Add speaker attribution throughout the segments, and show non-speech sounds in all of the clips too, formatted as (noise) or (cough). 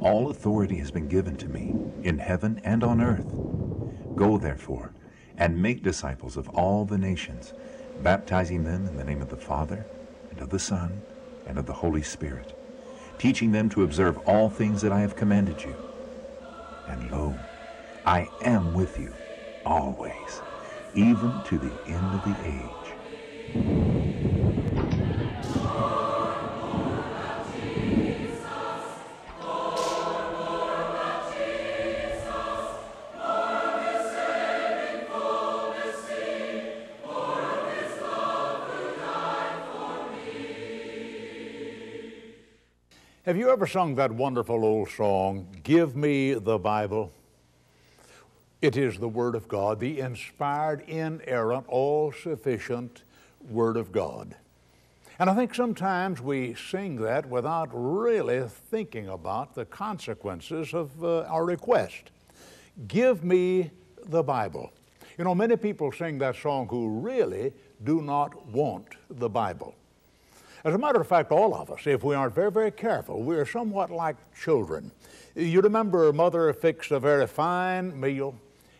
Speaker 1: All authority has been given to me in heaven and on earth. Go therefore and make disciples of all the nations, baptizing them in the name of the Father, and of the Son, and of the Holy Spirit, teaching them to observe all things that I have commanded you. And lo, I am with you always, even to the end of the age.
Speaker 2: You ever sung that wonderful old song, Give Me the Bible? It is the Word of God, the inspired, inerrant, all sufficient Word of God. And I think sometimes we sing that without really thinking about the consequences of uh, our request. Give me the Bible. You know, many people sing that song who really do not want the Bible. As a matter of fact, all of us, if we aren't very, very careful, we are somewhat like children. You remember mother fixed a very fine meal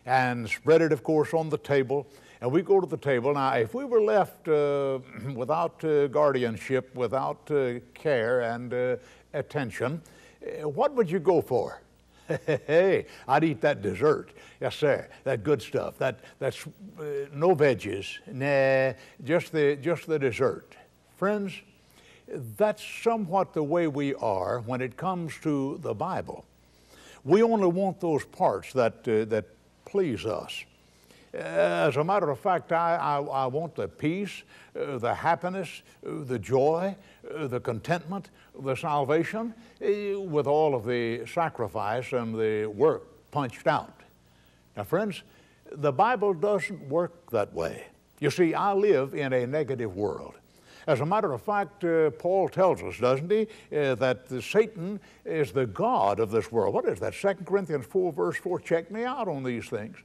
Speaker 2: and spread it, of course, on the table. And we go to the table. Now, if we were left uh, (clears throat) without uh, guardianship, without uh, care and uh, attention, uh, what would you go for? (laughs) hey, I'd eat that dessert. Yes, sir. That good stuff. That that's uh, no veggies. Nah, just the just the dessert. Friends, that's somewhat the way we are when it comes to the Bible. We only want those parts that, uh, that please us. As a matter of fact, I, I, I want the peace, uh, the happiness, uh, the joy, uh, the contentment, the salvation, uh, with all of the sacrifice and the work punched out. Now, friends, the Bible doesn't work that way. You see, I live in a negative world. As a matter of fact, uh, Paul tells us, doesn't he, uh, that Satan is the God of this world. What is that? 2 Corinthians 4, verse 4. Check me out on these things.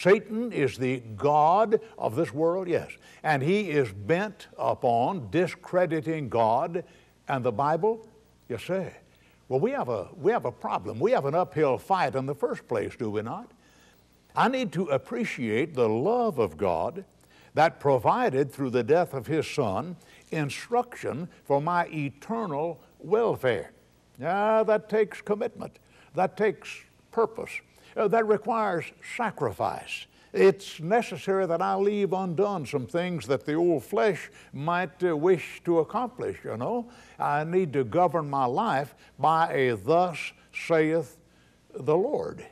Speaker 2: Satan is the God of this world, yes. And he is bent upon discrediting God and the Bible, yes, sir. Well, we have, a, we have a problem. We have an uphill fight in the first place, do we not? I need to appreciate the love of God that provided through the death of his son instruction for my eternal welfare. Ah, that takes commitment, that takes purpose, uh, that requires sacrifice. It's necessary that I leave undone some things that the old flesh might uh, wish to accomplish, you know. I need to govern my life by a thus saith the Lord.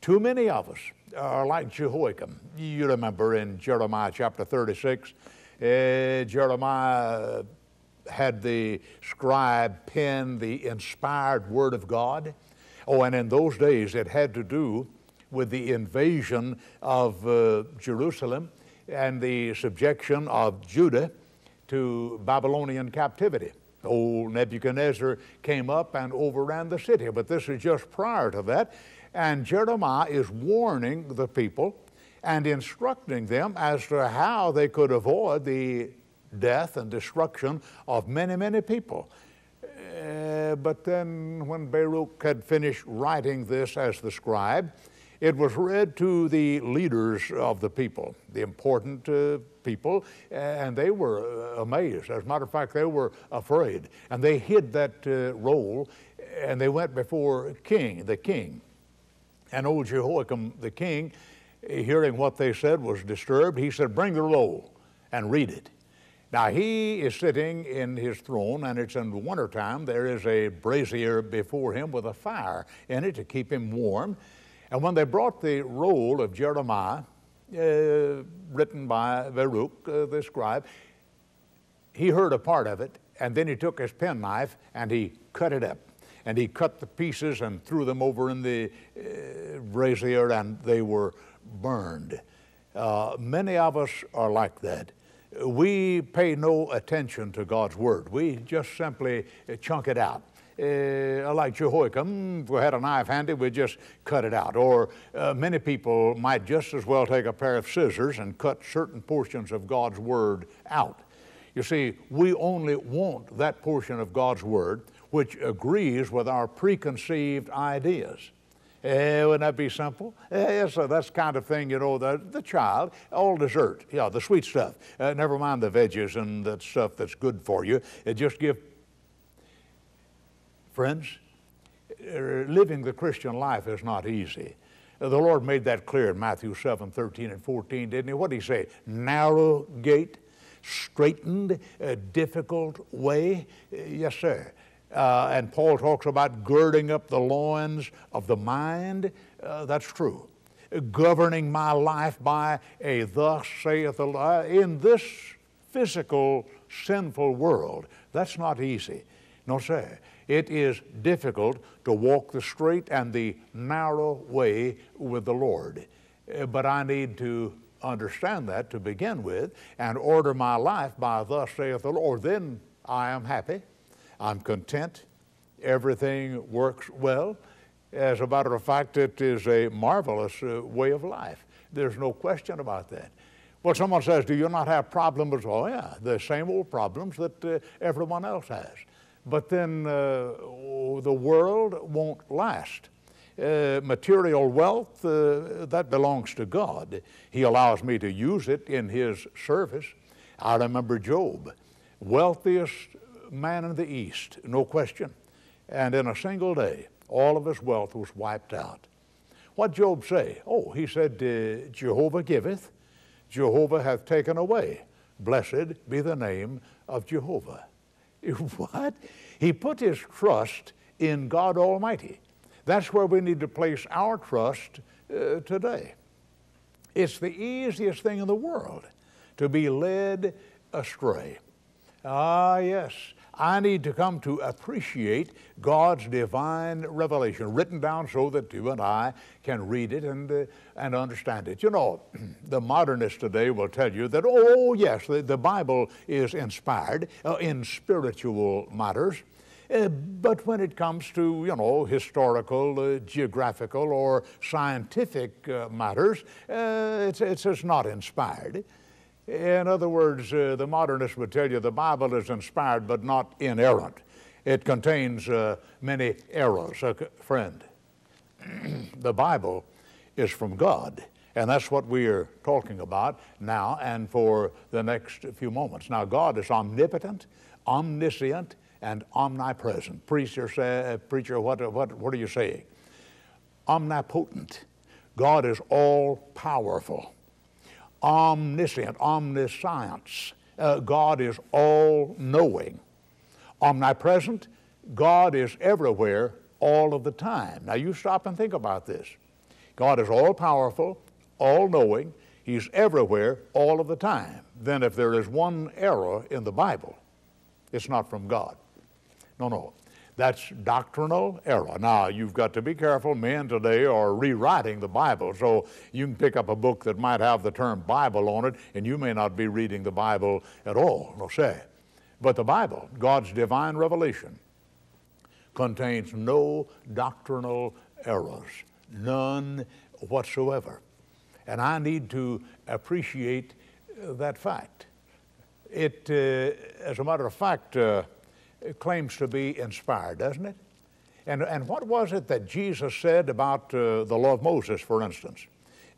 Speaker 2: Too many of us are like Jehoiakim. You remember in Jeremiah chapter 36, uh, Jeremiah had the scribe pen the inspired word of God. Oh, and in those days it had to do with the invasion of uh, Jerusalem and the subjection of Judah to Babylonian captivity. Old Nebuchadnezzar came up and overran the city, but this is just prior to that. And Jeremiah is warning the people and instructing them as to how they could avoid the death and destruction of many, many people. Uh, but then, when Baruch had finished writing this as the scribe, it was read to the leaders of the people, the important uh, people, and they were uh, amazed. As a matter of fact, they were afraid. And they hid that uh, roll and they went before king, the king. And old Jehoiakim the king, hearing what they said, was disturbed. He said, Bring the roll and read it. Now he is sitting in his throne, and it's in the wintertime. There is a brazier before him with a fire in it to keep him warm. And when they brought the roll of Jeremiah, uh, written by Baruch, uh, the scribe, he heard a part of it, and then he took his penknife and he cut it up and he cut the pieces and threw them over in the uh, brazier and they were burned. Uh, many of us are like that. We pay no attention to God's word. We just simply chunk it out. Uh, like Jehoiakim, if we had a knife handy, we'd just cut it out. Or uh, many people might just as well take a pair of scissors and cut certain portions of God's Word out. You see, we only want that portion of God's Word which agrees with our preconceived ideas. Eh, wouldn't that be simple? Eh, so that's kind of thing, you know, the, the child, all dessert, yeah, the sweet stuff. Uh, never mind the veggies and that stuff that's good for you. It just give, friends, er, living the Christian life is not easy. The Lord made that clear in Matthew 7, 13 and 14, didn't he? What did he say? Narrow gate, straightened, uh, difficult way. Yes, sir. Uh, and Paul talks about girding up the loins of the mind. Uh, that's true. Governing my life by a thus saith the Lord in this physical, sinful world. That's not easy. No, sir. It is difficult to walk the straight and the narrow way with the Lord. Uh, but I need to understand that to begin with and order my life by thus saith the Lord. Then I am happy. I'm content. Everything works well. As a matter of fact, it is a marvelous uh, way of life. There's no question about that. Well, someone says, Do you not have problems? Oh, yeah, the same old problems that uh, everyone else has but then uh, the world won't last. Uh, material wealth, uh, that belongs to God. He allows me to use it in His service. I remember Job, wealthiest man in the East, no question. And in a single day, all of his wealth was wiped out. What Job say? Oh, he said, Jehovah giveth, Jehovah hath taken away. Blessed be the name of Jehovah. (laughs) What? He put his trust in God Almighty. That's where we need to place our trust uh, today. It's the easiest thing in the world to be led astray. Ah, yes. I need to come to appreciate God's divine revelation, written down so that you and I can read it and, uh, and understand it. You know, (clears throat) the modernists today will tell you that, oh, yes, the, the Bible is inspired uh, in spiritual matters. Uh, but when it comes to, you know, historical, uh, geographical, or scientific uh, matters, uh, it's, it's, it's not inspired. In other words, uh, the modernist would tell you the Bible is inspired but not inerrant. It contains uh, many errors. Uh, friend, (clears throat) the Bible is from God. And that's what we are talking about now and for the next few moments. Now, God is omnipotent, omniscient, and omnipresent. Preacher, say, uh, preacher what, what, what are you saying? Omnipotent. God is all powerful omniscient, omniscience. Uh, God is all knowing. Omnipresent, God is everywhere all of the time. Now you stop and think about this. God is all powerful, all knowing, He's everywhere all of the time. Then if there is one error in the Bible, it's not from God. No, no. That's doctrinal error. Now, you've got to be careful. Men today are rewriting the Bible, so you can pick up a book that might have the term Bible on it, and you may not be reading the Bible at all, no say. But the Bible, God's divine revelation, contains no doctrinal errors, none whatsoever. And I need to appreciate that fact. It, uh, as a matter of fact, uh, claims to be inspired, doesn't it? And, and what was it that Jesus said about uh, the law of Moses, for instance,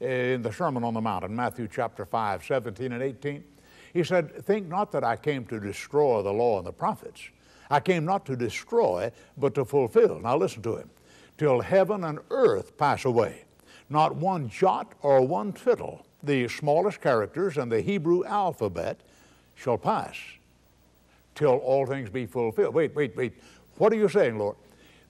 Speaker 2: in the Sermon on the Mount in Matthew chapter 5, 17 and 18? He said, Think not that I came to destroy the law and the prophets. I came not to destroy, but to fulfill. Now listen to him. Till heaven and earth pass away, not one jot or one tittle, the smallest characters in the Hebrew alphabet, shall pass till all things be fulfilled. Wait, wait, wait. What are you saying, Lord?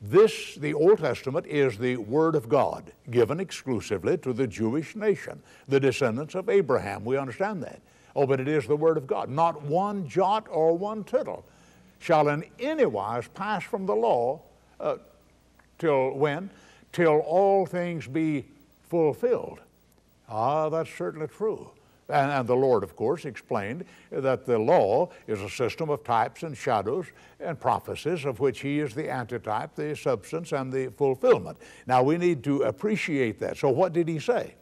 Speaker 2: This, the Old Testament, is the Word of God given exclusively to the Jewish nation, the descendants of Abraham. We understand that. Oh, but it is the Word of God. Not one jot or one tittle shall in any wise pass from the law uh, till when? Till all things be fulfilled. Ah, that's certainly true. And, and, the Lord, of course, explained that the law is a system of types and shadows and prophecies, of which He is the antitype, the substance, and the fulfillment. Now, we need to appreciate that. So, what did He say?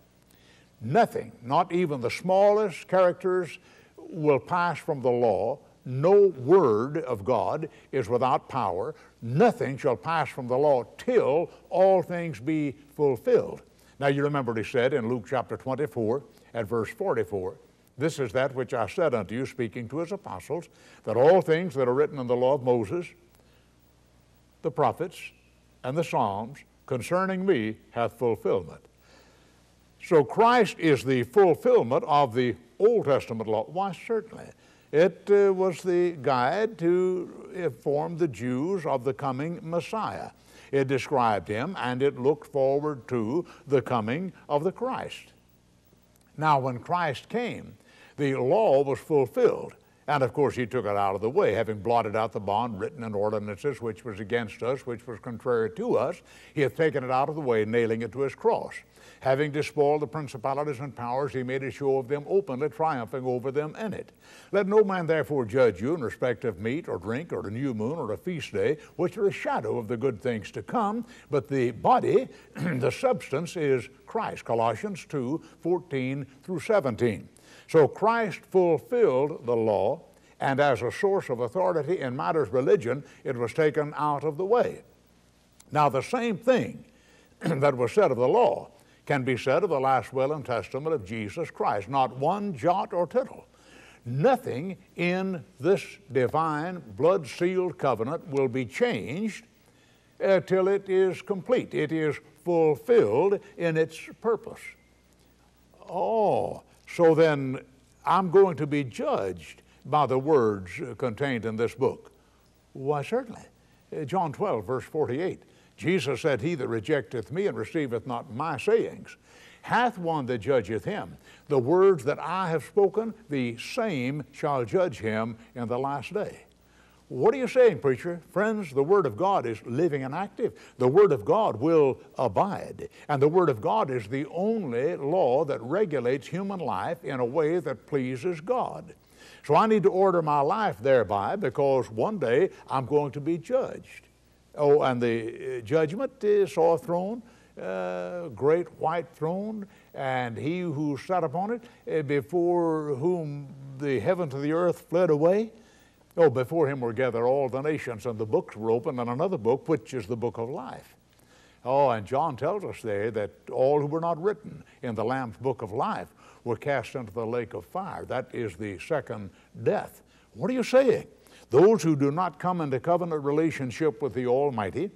Speaker 2: Nothing, not even the smallest characters, will pass from the law no word of God is without power. Nothing shall pass from the law till all things be fulfilled. Now you remember what he said in Luke chapter 24 at verse 44. This is that which I said unto you, speaking to his apostles, that all things that are written in the law of Moses, the prophets, and the Psalms concerning me hath fulfillment. So Christ is the fulfillment of the Old Testament law. Why, certainly. It uh, was the guide to inform the Jews of the coming Messiah. It described him and it looked forward to the coming of the Christ. Now, when Christ came, the law was fulfilled. And of course, he took it out of the way, having blotted out the bond written in ordinances which was against us, which was contrary to us. He hath taken it out of the way, nailing it to his cross. Having despoiled the principalities and powers, he made a show of them openly, triumphing over them in it. Let no man therefore judge you in respect of meat or drink or a new moon or a feast day, which are a shadow of the good things to come, but the body, (clears throat) the substance, is Christ. Colossians 2 14 through 17. So Christ fulfilled the law, and as a source of authority in matters religion, it was taken out of the way. Now, the same thing (clears throat) that was said of the law can be said of the last will and testament of Jesus Christ. Not one jot or tittle. Nothing in this divine blood sealed covenant will be changed uh, till it is complete. It is fulfilled in its purpose. Oh, so then I'm going to be judged by the words contained in this book. Why, certainly. John 12, verse 48. Jesus said, He that rejecteth me and receiveth not my sayings hath one that judgeth him. The words that I have spoken, the same shall judge him in the last day. What are you saying, preacher? Friends, the Word of God is living and active. The Word of God will abide. And the Word of God is the only law that regulates human life in a way that pleases God. So I need to order my life thereby because one day I'm going to be judged. Oh, and the uh, judgment is saw a throne, uh, great white throne, and he who sat upon it, uh, before whom the heavens and the earth fled away. Oh, before him were gathered all the nations, and the books were opened, and another book, which is the book of life. Oh, and John tells us there that all who were not written in the Lamb's book of life were cast into the lake of fire. That is the second death. What are you saying? Those who do not come into covenant relationship with the Almighty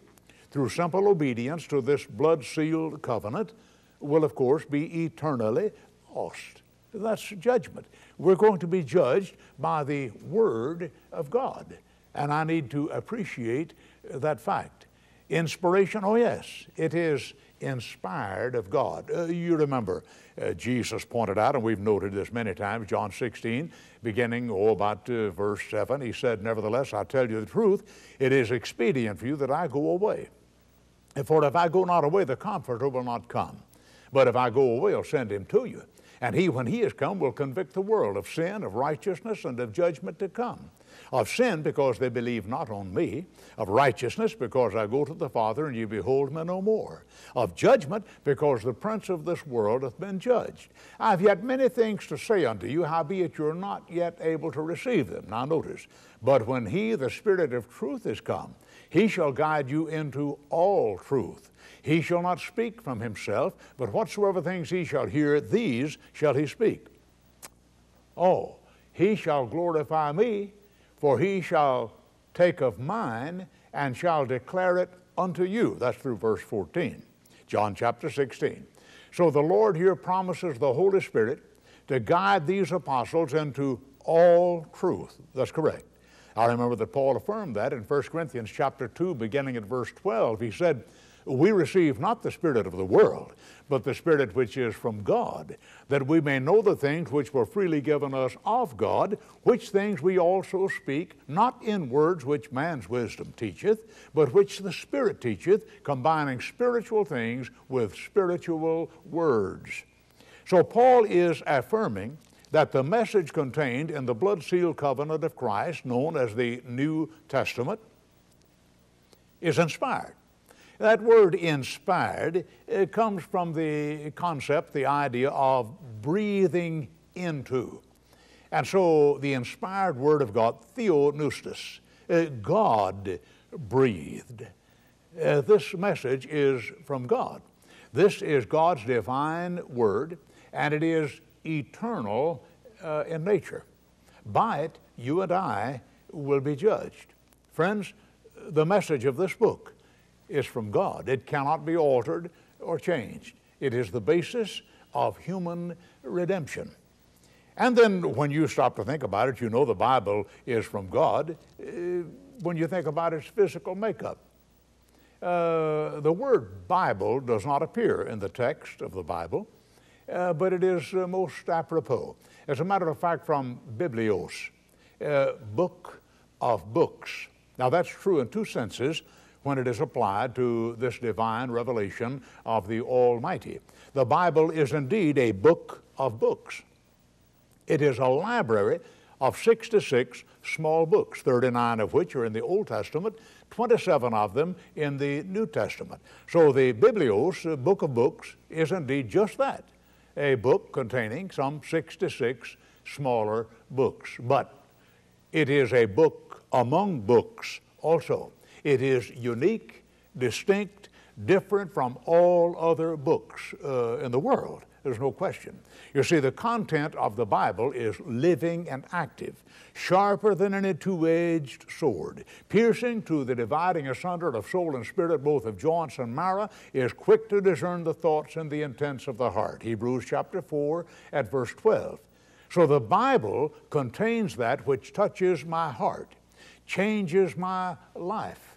Speaker 2: through simple obedience to this blood sealed covenant will, of course, be eternally lost. That's judgment. We're going to be judged by the Word of God. And I need to appreciate that fact. Inspiration, oh yes, it is inspired of God. Uh, you remember, uh, Jesus pointed out, and we've noted this many times, John 16, beginning, oh, about uh, verse 7, he said, Nevertheless, I tell you the truth, it is expedient for you that I go away. For if I go not away, the Comforter will not come. But if I go away, I'll send him to you. And he, when he is come, will convict the world of sin, of righteousness, and of judgment to come of sin because they believe not on me, of righteousness because I go to the Father and you behold me no more, of judgment because the prince of this world hath been judged. I have yet many things to say unto you, howbeit you're not yet able to receive them. Now notice, but when he, the Spirit of truth, is come, he shall guide you into all truth. He shall not speak from himself, but whatsoever things he shall hear, these shall he speak. Oh, he shall glorify me, for he shall take of mine and shall declare it unto you. That's through verse 14, John chapter 16. So the Lord here promises the Holy Spirit to guide these apostles into all truth. That's correct. I remember that Paul affirmed that in 1 Corinthians chapter 2, beginning at verse 12. He said, we receive not the Spirit of the world, but the Spirit which is from God, that we may know the things which were freely given us of God, which things we also speak, not in words which man's wisdom teacheth, but which the Spirit teacheth, combining spiritual things with spiritual words. So Paul is affirming that the message contained in the blood sealed covenant of Christ, known as the New Testament, is inspired. That word inspired comes from the concept, the idea of breathing into. And so the inspired Word of God, theopneustos, uh, God breathed. Uh, this message is from God. This is God's divine Word, and it is eternal uh, in nature. By it, you and I will be judged. Friends, the message of this book is from God. It cannot be altered or changed. It is the basis of human redemption. And then when you stop to think about it, you know the Bible is from God uh, when you think about its physical makeup. Uh, the word Bible does not appear in the text of the Bible, uh, but it is uh, most apropos. As a matter of fact, from Biblios, uh, book of books. Now that's true in two senses when it is applied to this divine revelation of the Almighty. The Bible is indeed a book of books. It is a library of 66 small books, 39 of which are in the Old Testament, 27 of them in the New Testament. So the Biblios, the book of books, is indeed just that a book containing some 66 smaller books. But it is a book among books also. It is unique, distinct, different from all other books uh, in the world. There's no question. You see, the content of the Bible is living and active, sharper than any two edged sword, piercing to the dividing asunder of soul and spirit, both of joints and marrow, is quick to discern the thoughts and the intents of the heart. Hebrews chapter 4 at verse 12. So the Bible contains that which touches my heart, changes my life.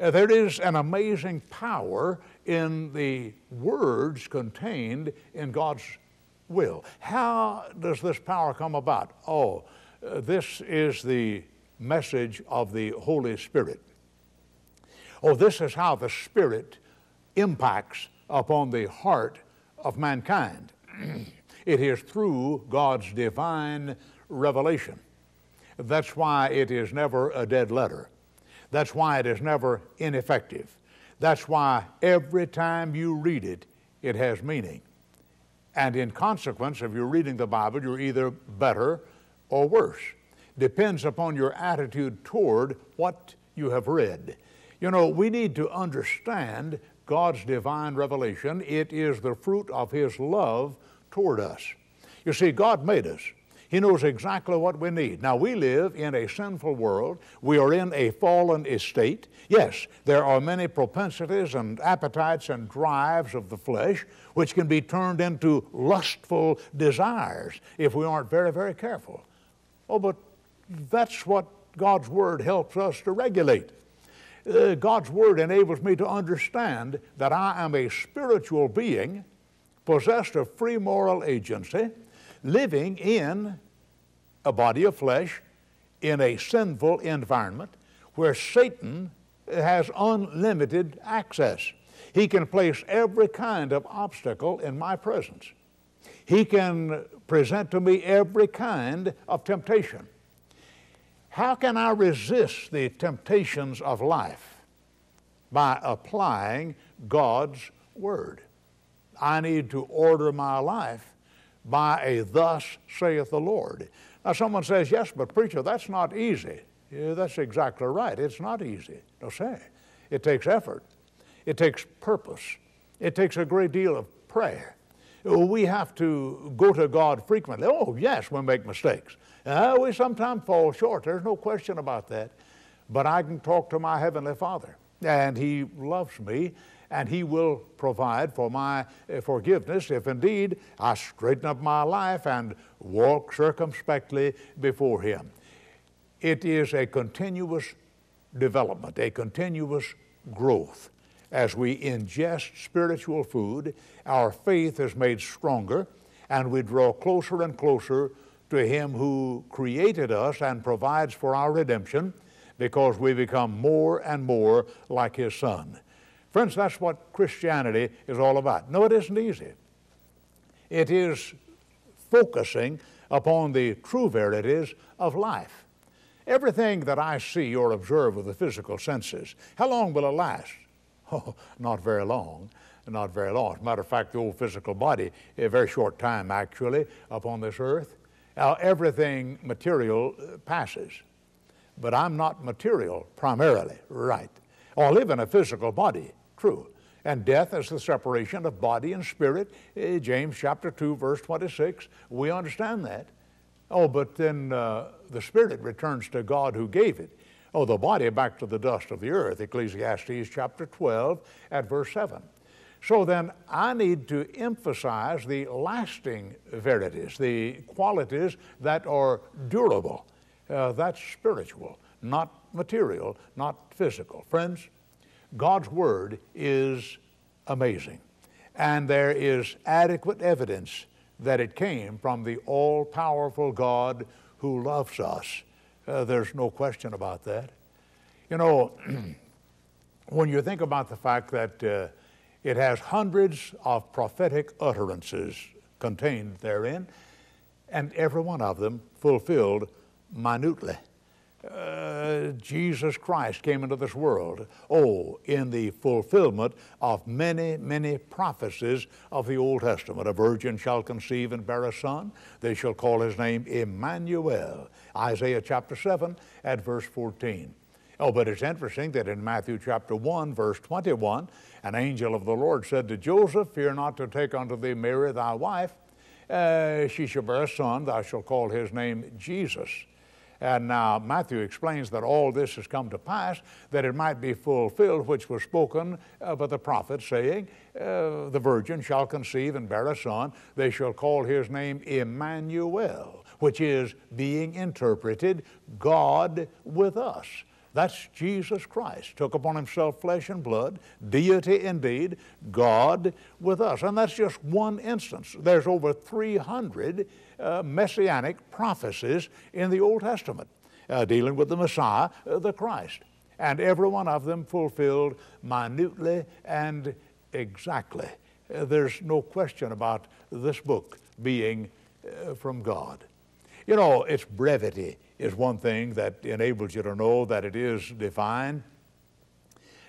Speaker 2: Uh, there is an amazing power in the words contained in God's will. How does this power come about? Oh, uh, this is the message of the Holy Spirit. Oh, this is how the Spirit impacts upon the heart of mankind. (clears throat) it is through God's divine revelation. That's why it is never a dead letter. That's why it is never ineffective. That's why every time you read it, it has meaning. And in consequence, if you're reading the Bible, you're either better or worse. Depends upon your attitude toward what you have read. You know, we need to understand God's divine revelation. It is the fruit of His love toward us. You see, God made us. He knows exactly what we need. Now, we live in a sinful world. We are in a fallen estate. Yes, there are many propensities and appetites and drives of the flesh which can be turned into lustful desires if we aren't very, very careful. Oh, but that's what God's Word helps us to regulate. Uh, God's Word enables me to understand that I am a spiritual being possessed of free moral agency living in a body of flesh in a sinful environment where Satan has unlimited access. He can place every kind of obstacle in my presence. He can present to me every kind of temptation. How can I resist the temptations of life? By applying God's Word. I need to order my life by a thus saith the Lord. Now, someone says, Yes, but preacher, that's not easy. Yeah, that's exactly right. It's not easy. No, say. It takes effort, it takes purpose, it takes a great deal of prayer. We have to go to God frequently. Oh, yes, we make mistakes. Uh, we sometimes fall short. There's no question about that. But I can talk to my Heavenly Father, and He loves me, and He will provide for my uh, forgiveness if indeed I straighten up my life and walk circumspectly before Him. It is a continuous development, a continuous growth. As we ingest spiritual food, our faith is made stronger and we draw closer and closer to Him who created us and provides for our redemption because we become more and more like His Son. Friends, that's what Christianity is all about. No, it isn't easy. It is focusing upon the true verities of life. Everything that I see or observe with the physical senses, how long will it last? (laughs) Oh, not very long. Not very long. As a matter of fact, the old physical body, a very short time actually upon this earth. Uh, everything material uh, passes. But I'm not material primarily, right? Or I live in a physical body, true. And death is the separation of body and spirit. Uh, James chapter 2, verse 26. We understand that. Oh, but then uh, the spirit returns to God who gave it. Oh, the body back to the dust of the earth. Ecclesiastes chapter 12 at verse 7. So then, I need to emphasize the lasting verities, the qualities that are durable. Uh, that's spiritual, not material, not physical. Friends, God's Word is amazing. And there is adequate evidence that it came from the all powerful God who loves us. Uh, there's no question about that. You know, (clears throat) when you think about the fact that uh, it has hundreds of prophetic utterances contained therein, and every one of them fulfilled minutely. Uh, Jesus Christ came into this world, oh, in the fulfillment of many, many prophecies of the Old Testament. A virgin shall conceive and bear a son. They shall call his name Emmanuel. Isaiah chapter 7 at verse 14. Oh, but it's interesting that in Matthew chapter 1, verse 21, an angel of the Lord said to Joseph, Fear not to take unto thee Mary thy wife. Uh, she shall bear a son, thou shalt call his name Jesus. And now Matthew explains that all this has come to pass that it might be fulfilled, which was spoken by the prophet, saying, uh, The virgin shall conceive and bear a son. They shall call his name Emmanuel, which is being interpreted God with us. That's Jesus Christ. Took upon himself flesh and blood, deity indeed, God with us. And that's just one instance. There's over 300 uh, messianic prophecies in the Old Testament uh, dealing with the Messiah, uh, the Christ. And every one of them fulfilled minutely and exactly. Uh, there's no question about this book being uh, from God. You know, its brevity is one thing that enables you to know that it is divine.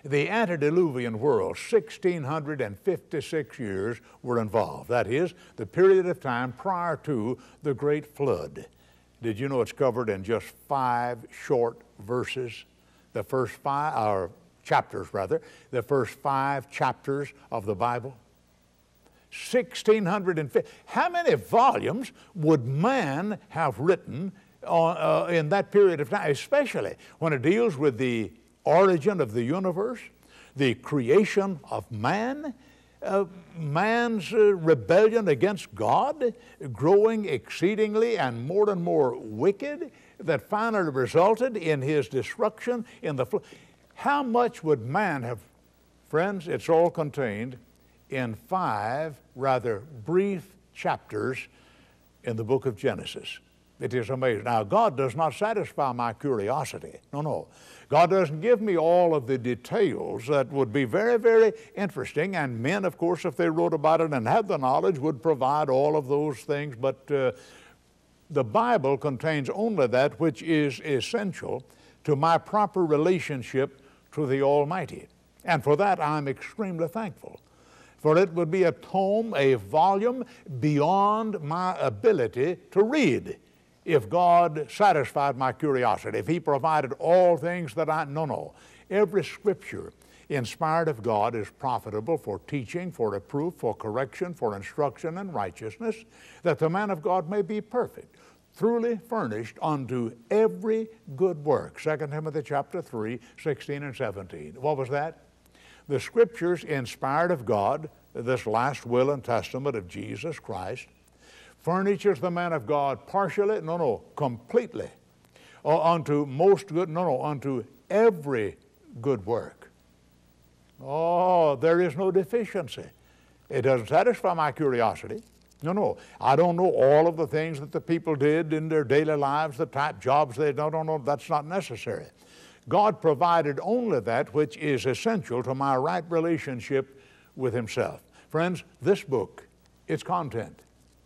Speaker 2: The antediluvian world, 1656 years were involved. That is, the period of time prior to the great flood. Did you know it's covered in just five short verses? The first five, or chapters rather, the first five chapters of the Bible? 1650. How many volumes would man have written on, uh, in that period of time, especially when it deals with the origin of the universe, the creation of man, uh, man's uh, rebellion against God, growing exceedingly and more and more wicked, that finally resulted in his destruction in the flood. How much would man have, friends? It's all contained in five rather brief chapters in the book of Genesis. It is amazing. Now, God does not satisfy my curiosity. No, no. God doesn't give me all of the details that would be very, very interesting. And men, of course, if they wrote about it and had the knowledge, would provide all of those things. But uh, the Bible contains only that which is essential to my proper relationship to the Almighty. And for that, I'm extremely thankful. For it would be a tome, a volume beyond my ability to read if God satisfied my curiosity, if He provided all things that I, no, no. Every scripture inspired of God is profitable for teaching, for reproof, for correction, for instruction in righteousness, that the man of God may be perfect, truly furnished unto every good work. 2 Timothy chapter 3, 16 and 17. What was that? The scriptures inspired of God, this last will and testament of Jesus Christ, furnishes the man of God partially, no, no, completely, or unto most good, no, no, unto every good work. Oh, there is no deficiency. It doesn't satisfy my curiosity. No, no. I don't know all of the things that the people did in their daily lives, the type jobs they no, no, no, that's not necessary. God provided only that which is essential to my right relationship with Himself. Friends, this book, its content,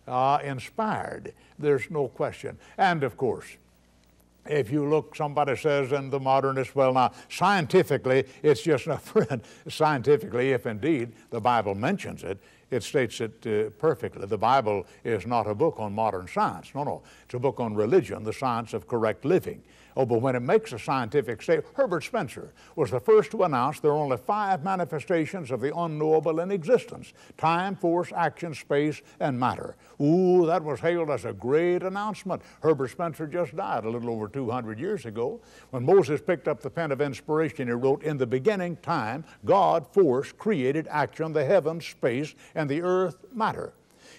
Speaker 2: uh, inspired. There's no question. And of course, if you look, somebody says in the modernist, well, now, scientifically, it's just a (laughs) friend. Scientifically, if indeed the Bible mentions it, it states it uh, perfectly. The Bible is not a book on modern science. No, no. It's a book on religion, the science of correct living. Oh, but when it makes a scientific statement, Herbert Spencer was the first to announce there are only five manifestations of the unknowable in existence time, force, action, space, and matter. Ooh, that was hailed as a great announcement. Herbert Spencer just died a little over 200 years ago. When Moses picked up the pen of inspiration, he wrote, In the beginning, time, God, force, created action, the heavens, space, and the earth, matter.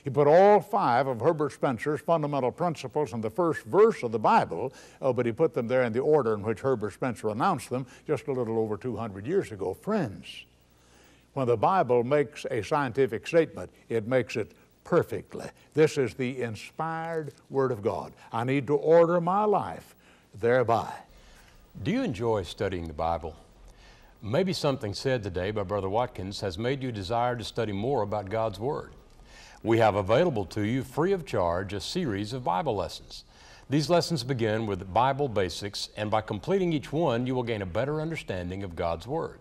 Speaker 2: He put all five of Herbert Spencer's fundamental principles in the first verse of the Bible, oh, but he put them there in the order in which Herbert Spencer announced them just a little over 200 years ago. Friends, when the Bible makes a scientific statement, it makes it perfectly. This is the inspired Word of God. I need to order my life thereby.
Speaker 3: Do you enjoy studying the Bible? Maybe something said today by Brother Watkins has made you desire to study more about God's Word. We have available to you free of charge a series of Bible lessons. These lessons begin with Bible basics, and by completing each one, you will gain a better understanding of God's Word.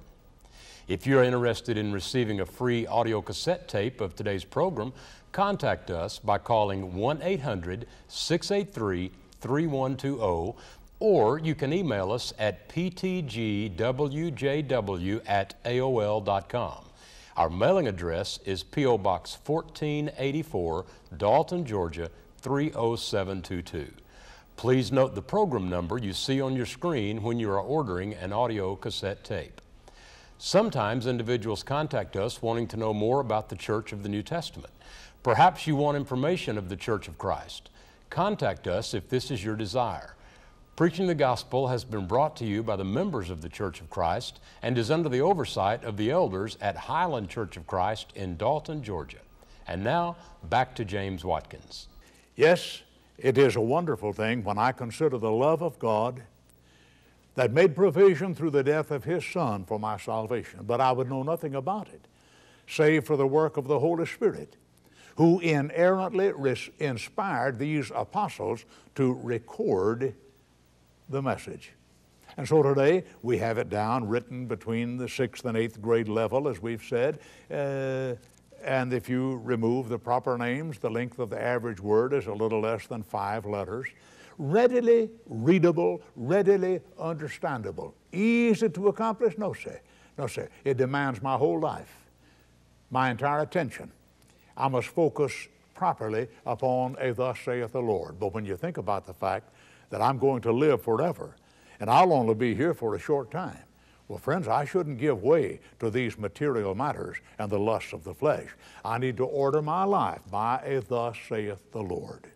Speaker 3: If you're interested in receiving a free audio cassette tape of today's program, contact us by calling 1 800 683 3120 or you can email us at ptgwjw at aol.com. Our mailing address is P.O. Box 1484, Dalton, Georgia 30722. Please note the program number you see on your screen when you are ordering an audio cassette tape. Sometimes individuals contact us wanting to know more about the Church of the New Testament. Perhaps you want information of the Church of Christ. Contact us if this is your desire. Preaching the Gospel has been brought to you by the members of the Church of Christ and is under the oversight of the elders at Highland Church of Christ in Dalton, Georgia. And now, back to James Watkins.
Speaker 2: Yes, it is a wonderful thing when I consider the love of God that made provision through the death of His Son for my salvation, but I would know nothing about it save for the work of the Holy Spirit, who inerrantly inspired these apostles to record the message. And so today we have it down, written between the sixth and eighth grade level, as we've said. Uh, and if you remove the proper names, the length of the average word is a little less than five letters. Readily readable, readily understandable. Easy to accomplish? No, sir. No, sir. It demands my whole life, my entire attention. I must focus properly upon a thus saith the Lord. But when you think about the fact that I'm going to live forever, and I'll only be here for a short time. Well, friends, I shouldn't give way to these material matters and the lusts of the flesh. I need to order my life by a thus saith the Lord.